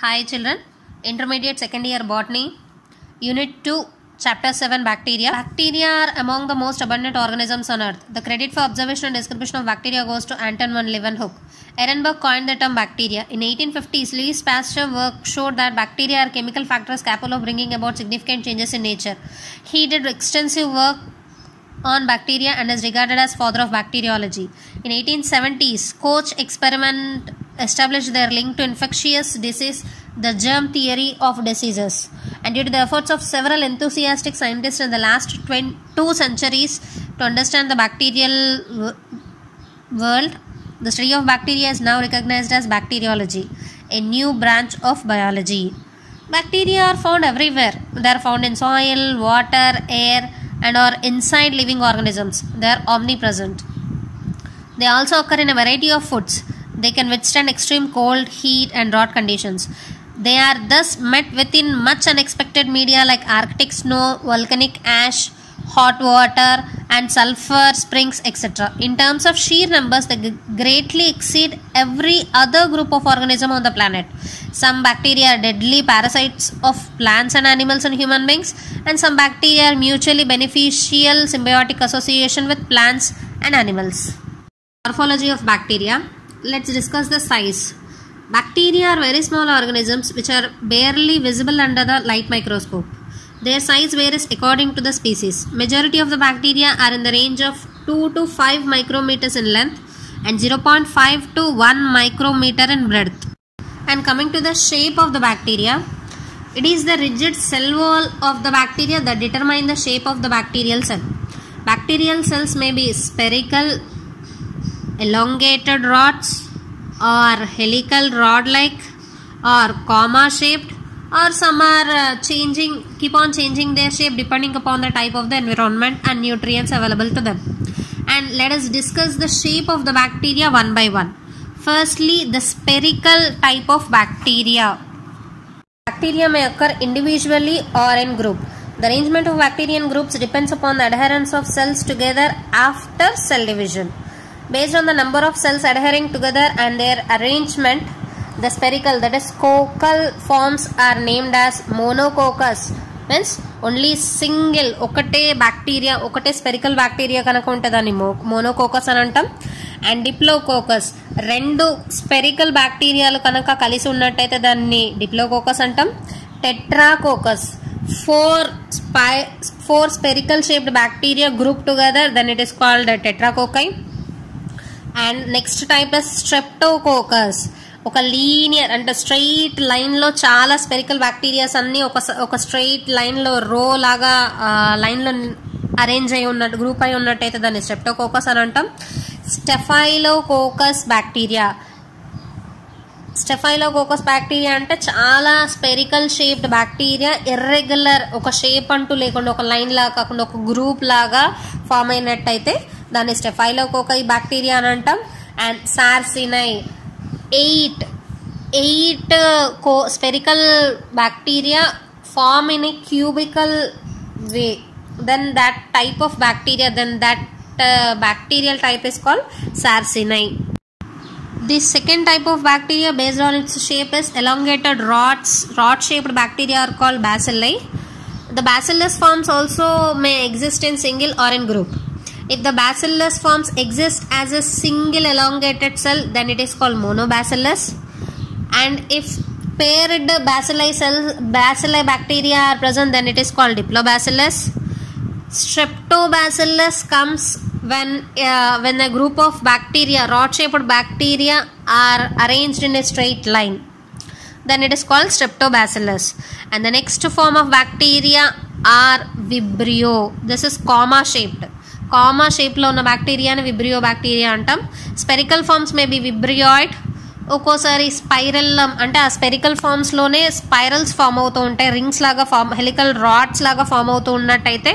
Hi children, intermediate second year botany, unit 2, chapter 7 bacteria. Bacteria are among the most abundant organisms on earth. The credit for observation and description of bacteria goes to Anton van Leeuwenhoek. Ehrenberg coined the term bacteria. In 1850s, Louis Pasteur work showed that bacteria are chemical factors capable of bringing about significant changes in nature. He did extensive work on bacteria and is regarded as father of bacteriology. In 1870s, Koch experiment established their link to infectious disease, the germ theory of diseases. And due to the efforts of several enthusiastic scientists in the last 20, two centuries to understand the bacterial world, the study of bacteria is now recognized as bacteriology, a new branch of biology. Bacteria are found everywhere. They are found in soil, water, air, and are inside living organisms. They are omnipresent. They also occur in a variety of foods. They can withstand extreme cold, heat, and drought conditions. They are thus met within much unexpected media like Arctic snow, volcanic ash, hot water, and sulfur springs, etc. In terms of sheer numbers, they greatly exceed every other group of organism on the planet. Some bacteria are deadly parasites of plants and animals and human beings, and some bacteria are mutually beneficial symbiotic association with plants and animals. Morphology of bacteria. Let's discuss the size. Bacteria are very small organisms which are barely visible under the light microscope. Their size varies according to the species. Majority of the bacteria are in the range of 2 to 5 micrometers in length and 0.5 to 1 micrometer in breadth. And coming to the shape of the bacteria, it is the rigid cell wall of the bacteria that determine the shape of the bacterial cell. Bacterial cells may be spherical, elongated rods or helical rod like or comma shaped or some are uh, changing keep on changing their shape depending upon the type of the environment and nutrients available to them. And let us discuss the shape of the bacteria one by one. Firstly the spherical type of bacteria. Bacteria may occur individually or in group. The arrangement of bacterial groups depends upon the adherence of cells together after cell division based on the number of cells adhering together and their arrangement the spherical that is cocal forms are named as monococcus. Means only single ఒకటే bacteria ఒకటే spherical bacteria కనుక ఉంటుందని మో monococcus అని అంటాం. And diplococcus రెండు spherical బ్యాక్టీరియాలు కనుక కలిసి ఉన్నట్టయితే దాన్ని డిప్లోకోకస్ అంటాం. Tetracoccus four spy four spherical shaped bacteria group together then it is called tetracocci and next type streptococcus ఒక లీనియర్ అంటే స్ట్రైట్ లైన్లో చాలా స్పెరికల్ బ్యాక్టీరియాస్ అన్నీ ఒక ఒక స్ట్రైట్ లైన్లో రో లాగా లైన్లో అరేంజ్ అయి ఉన్నట్టు గ్రూప్ అయి ఉన్నట్టయితే దాన్ని స్ట్రెప్టోకోకస్ అని అంటాం. స్టెఫైలోకోకస్ బ్యాక్టీరియా స్టెఫైలోకోకస్ బ్యాక్టీరియా అంటే చాలా స్పెరికల్ షేప్డ్ బ్యాక్టీరియా ఇర్రెగ్యులర్ ఒక షేప్ అంటూ లేకుండా ఒక లైన్ లాగా కాకుండా ఒక గ్రూప్ లాగా ఫామ్ అయినట్టయితే దాన్ని స్టెఫైలోకోకై బ్యాక్టీరియా అని అంటాం and sarcinae eight eight co spherical bacteria form in a cubical way then that type of bacteria then that bacterial type is called sarcinae. The second type of bacteria based on its shape is elongated rods. Rod shaped bacteria are called bacilli. The bacillus forms also may exist in single or in group. If the bacillus forms exist as a single elongated cell, then it is called monobacillus. And if paired bacilli cells, bacilli bacteria are present, then it is called diplobacillus. Streptobacillus comes when uh, when a group of bacteria, rod-shaped bacteria, are arranged in a straight line. Then it is called Streptobacillus. And the next form of bacteria are Vibrio. This is comma shaped. Comma షేప్లో ఉన్న బ్యాక్టీరియాని vibrio bacteria అంటాం. Spherical forms may be vibrioid ఒక్కోసారి spirillum అంటే ఆ spherical ఫార్మ్స్లోనే spirals form అవుతూ ఉంటాయి. Rings లాగా ఫామ్ హెలికల్ రాడ్స్ లాగా ఫామ్ అవుతూ ఉన్నట్టయితే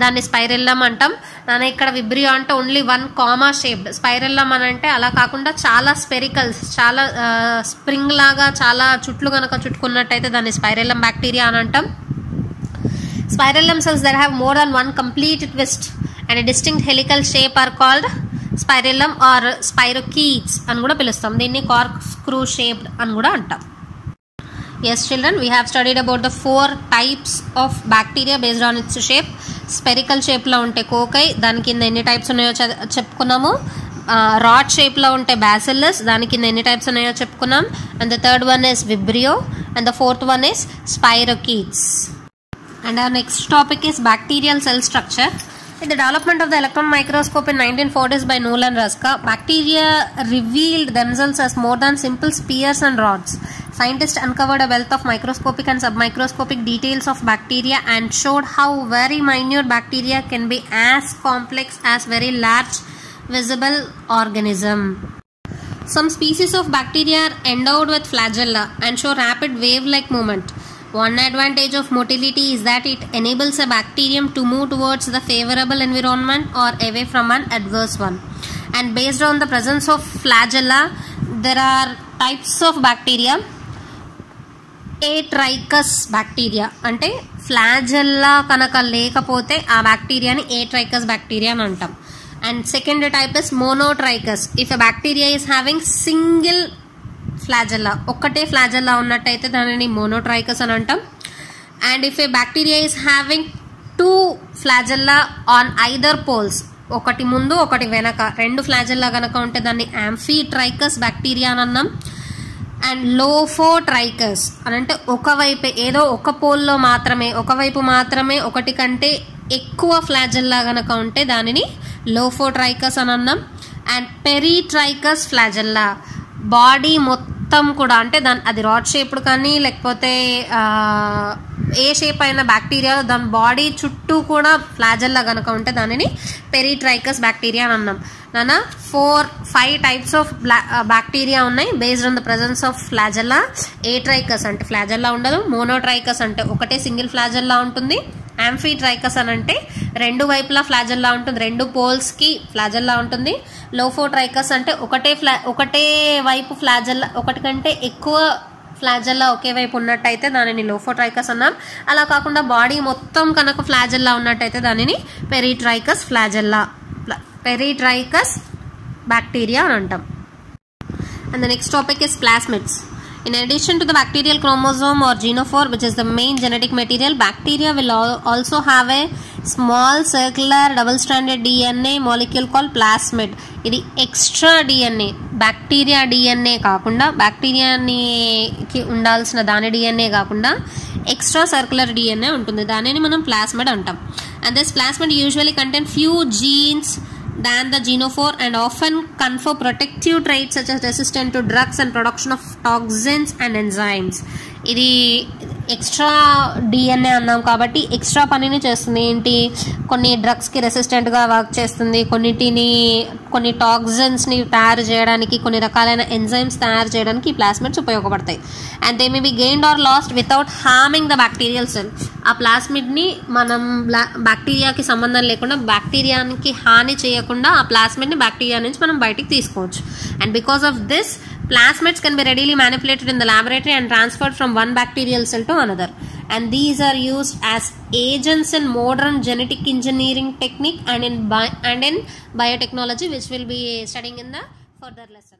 దాన్ని స్పైరెల్లం అంటాం. నాన్న ఇక్కడ విబ్రియో అంటే only one comma shaped spirillum అని అంటే అలా కాకుండా చాలా స్పెరికల్స్ చాలా స్ప్రింగ్ లాగా చాలా చుట్లు కనుక చుట్టుకున్నట్టయితే దాన్ని స్పైరెల్లం బ్యాక్టీరియా అని అంటాం. Spirillum cells there have more than one complete twist and distinct helical shape are called spirillum or spirochetes అని కూడా పిలుస్తాం. దీన్ని కార్క్ స్క్రూ షేప్డ్ అని కూడా అంటాం. Yes children we have studied about the four types of bacteria based on its shape spherical షేప్లో ఉంటే కోకై దాని కింద ఎన్ని టైప్స్ ఉన్నాయో చెప్పుకున్నాము. రాడ్ షేప్లో ఉంటే బ్యాసిల్లస్ దాని కింద ఎన్ని టైప్స్ ఉన్నాయో చెప్పుకున్నాం. And the third one is vibrio and the fourth one is spirochetes and uh next topic is bacterial cell structure In the development of the electron microscope in 1940s by Knoll and Ruska, bacteria revealed themselves as more than simple spheres and rods. Scientists uncovered a wealth of microscopic and submicroscopic details of bacteria and showed how very minute bacteria can be as complex as very large visible organism. Some species of bacteria are endowed with flagella and show rapid wave-like movement. One advantage of motility is that it enables a bacterium to move towards the favorable environment or away from an adverse one. And based on the presence of flagella, there are types of bacteria. Atrichous bacteria అంటే flagella కనుక లేకపోతే ఆ బ్యాక్టీరియాని atrichous bacteria అని అంటాం and second type is monotrichous if a bacteria is having single flagella. ఒక్కటే flagella ఉన్నట్టయితే దానిని మోనోట్రైకస్ అని అంటాం. And if a bacteria is having two flagella on either poles ఒకటి ముందు ఒకటి వెనక రెండు ఫ్లాజెల్లా కనుక ఉంటే దాన్ని యాంఫీట్రైకస్ బ్యాక్టీరియా అని అన్నాం. అండ్ లోఫోట్రైకస్ అని అంటే ఒకవైపే ఏదో ఒక పోల్లో మాత్రమే ఒకవైపు మాత్రమే ఒకటి కంటే ఎక్కువ ఫ్లాజెల్లా కనుక ఉంటే దానిని లోఫో ట్రైకస్ అని అన్నాం. And పెరీట్రైకస్ flagella. బాడీ మొత్తం మొత్తం కూడా అంటే దాని అది రాడ్ షేప్డ్ కానీ లేకపోతే ఏ షేప్ అయిన బ్యాక్టీరియా దాని బాడీ చుట్టూ కూడా ఫ్లాజల్లా కనుక ఉంటే దానిని పెరిట్రైకస్ బ్యాక్టీరియా అని అన్నాం. నాన్న four five types of bacteria ఉన్నాయి. Based on the presence of flagella trichous అంటే ఫ్లాజెల్లా ఉండదు మోనోట్రైకస్ అంటే ఒకటే సింగిల్ ఫ్లాజెల్లా ఉంటుంది. యాంఫీట్రైకస్ అని అంటే రెండు వైపులా ఫ్లాజెల్లా ఉంటుంది. రెండు పోల్స్కి ఫ్లాజెల్లా ఉంటుంది. లోఫోట్రైకస్ అంటే ఒకటే ఫ్లా ఒకటే వైపు ఫ్లాజెల్లా ఒకటి కంటే ఎక్కువ ఫ్లాజెల్లా ఒకే వైపు ఉన్నట్టయితే దానిని లోఫోట్రైకస్ అన్నాం. అలా కాకుండా బాడీ మొత్తం కనుక ఫ్లాజెల్లా ఉన్నట్టయితే దానిని పెరిట్రైకస్ ఫ్లాజెల్లా పెరిట్రైకస్ బ్యాక్టీరియా అని అంటాం. And the next topic is plasmids In addition to the bacterial chromosome or genophore, which is the main genetic material, bacteria will al- also have a small circular double stranded DNA molecule called plasmid. ఇది extra DNA bacteria DNA కాకుండా బ్యాక్టీరియాకి ఉండాల్సిన దాని DNA కాకుండా extra circular DNA ఉంటుంది దానిని మనం plasmid అంటాం and this plasmid usually contain few jeans than the genophore and often confer protective traits such as resistant to drugs and production of toxins and enzymes. ఇది extra DNA అన్నాం కాబట్టి extra పనిని చేస్తుంది. ఏంటి? కొన్ని డ్రగ్స్కి రెసిస్టెంట్గా వర్క్ చేస్తుంది. కొన్నిటిని కొన్ని టాక్సిన్స్ని తయారు చేయడానికి కొన్ని రకాలైన ఎంజైమ్స్ తయారు చేయడానికి ఈ ఉపయోగపడతాయి. And they may be gained or lost without harming the bacterial cell ఆ ప్లాస్మిడ్ని మనం బ్యాక్టీరియాకి సంబంధం లేకుండా బ్యాక్టీరియాకి హాని చేయకుండా ఆ ప్లాస్మిడ్ని బ్యాక్టీరియా నుంచి మనం బయటికి తీసుకోవచ్చు and because of this plasmids can be readily manipulated in the laboratory and transferred from one bacterial cell to another and these are used as agents in modern genetic engineering technique and in bi- and in biotechnology which we'll be studying in the further lesson